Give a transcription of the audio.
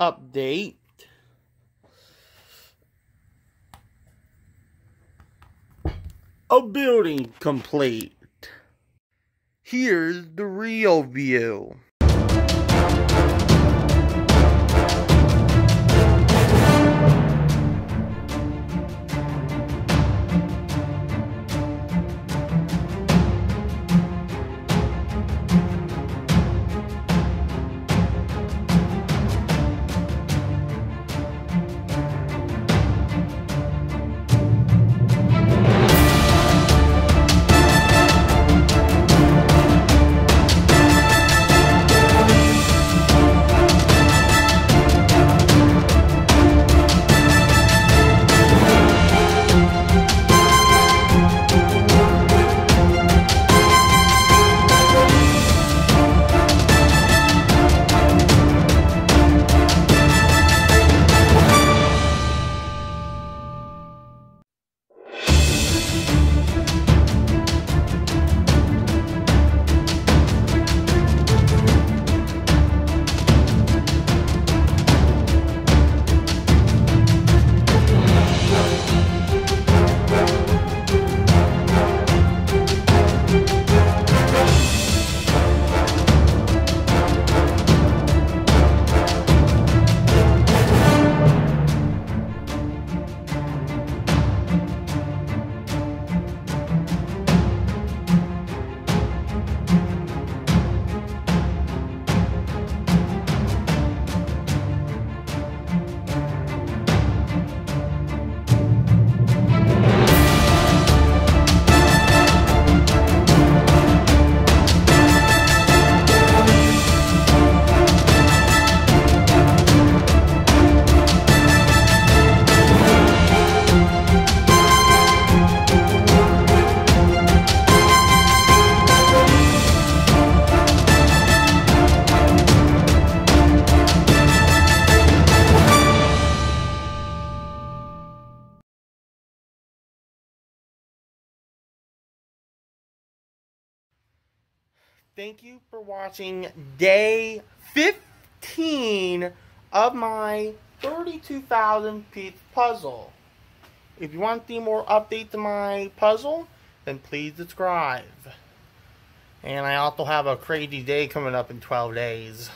update. A building complete. Here's the real view. Thank you for watching day 15 of my 32,000 piece puzzle. If you want to see more updates to my puzzle, then please subscribe. And I also have a crazy day coming up in 12 days.